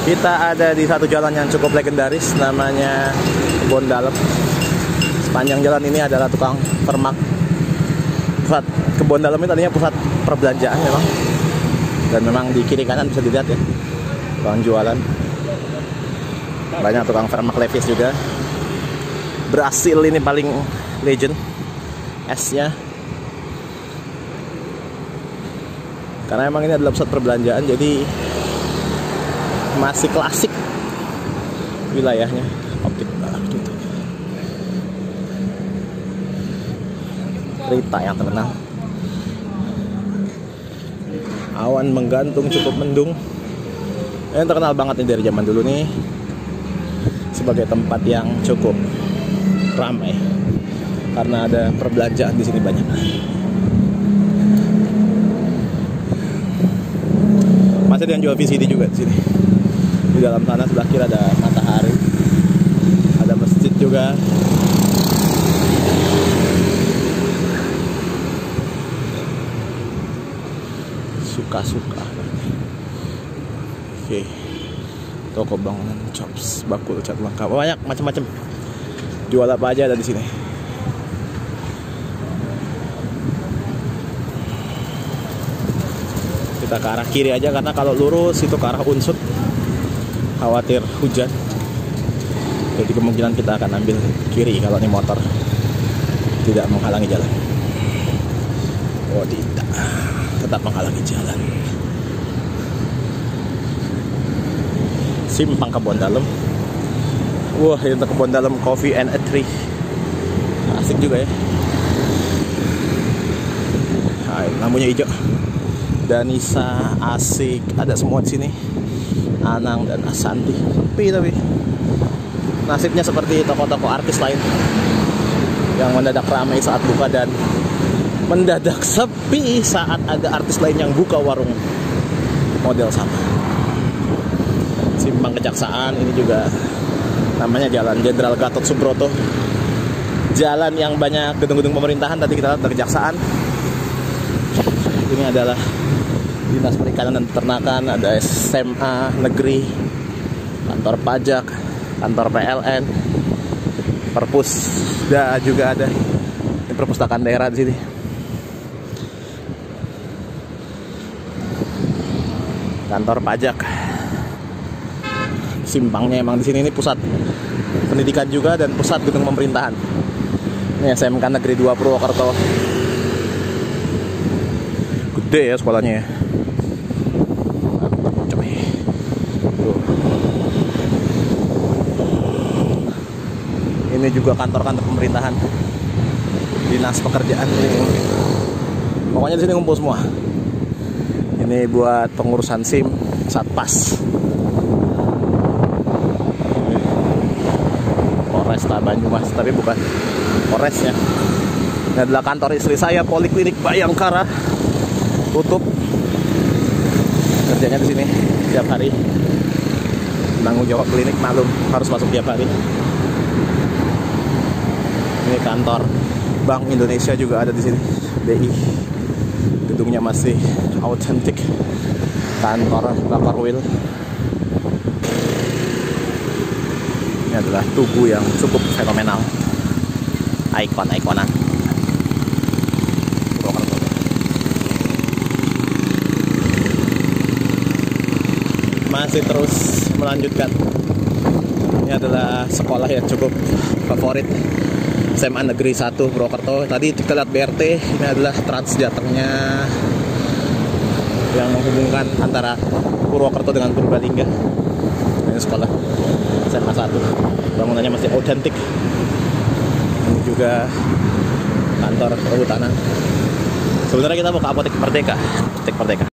Kita ada di satu jalan yang cukup legendaris namanya Kebon Dalam. Sepanjang jalan ini adalah tukang permak. Pusat Kebon Dalam ini tadinya pusat perbelanjaan memang. Dan memang di kiri kanan bisa dilihat ya. Tukang jualan. Banyak tukang permak levis juga. Brasil ini paling legend. S-nya karena emang ini adalah pusat perbelanjaan jadi masih klasik wilayahnya. Optik gitu. Rita yang terkenal. Awan menggantung cukup mendung. Yang terkenal banget nih dari zaman dulu nih sebagai tempat yang cukup ramai. Karena ada perbelanjaan di sini banyak. Masih ada yang jual VCD juga di sini di dalam sana sebelah kiri ada matahari ada masjid juga. Suka-suka. Oke. Toko bangunan chops bakul cat lengkap banyak macam-macam. Jual apa aja ada di sini. Kita ke arah kiri aja karena kalau lurus itu ke arah unsut khawatir hujan jadi kemungkinan kita akan ambil kiri kalau ini motor tidak menghalangi jalan. Oh tidak. Tetap menghalangi jalan. Simpang kebon dalam. Wah ini kebon dalam coffee and a tree. Asik juga ya. Hai, lampunya hijau. Danisa asik. Ada semua di sini Anang dan Asanti sepi tapi nasibnya seperti toko-toko artis lain. Yang mendadak ramai saat buka dan mendadak sepi saat ada artis lain yang buka warung model sama. Simpang kejaksaan ini juga namanya jalan Jenderal Gatot Subroto. Jalan yang banyak gedung-gedung pemerintahan tadi kita lihat dari kejaksaan. Ini adalah dinas perikanan dan peternakan ada SMA negeri kantor pajak kantor PLN perpusda juga ada. Perpustakaan daerah di sini. Kantor pajak. Simpangnya emang di sini. Ini pusat pendidikan juga dan pusat gedung pemerintahan. Ini SMK Negeri 2 Purwokerto. Gede ya sekolahnya ya ini juga kantor-kantor pemerintahan. Dinas pekerjaan. Ini pokoknya di sini ngumpul semua. Ini buat pengurusan SIM Satpas. Polresta Banyumas tapi bukan Polresnya ini adalah kantor istri saya Poliklinik Bayangkara. Tutup. Kerjanya di sini tiap hari. Tanggung jawab klinik malum harus masuk tiap hari ini kantor Bank Indonesia juga ada di sini. BI gedungnya masih autentik. Kantor Bapak Will ini adalah tugu yang cukup fenomenal. Ikon-ikonan masih terus melanjutkan ini adalah sekolah yang cukup favorit SMA Negeri 1 Purwokerto. Tadi kita lihat BRT ini adalah trans jatengnya yang menghubungkan antara Purwokerto dengan Purbalingga. Ini sekolah SMA 1 bangunannya masih autentik. Ini juga kantor perhutanan sebenarnya kita mau ke apotek Merdeka. Apotek Merdeka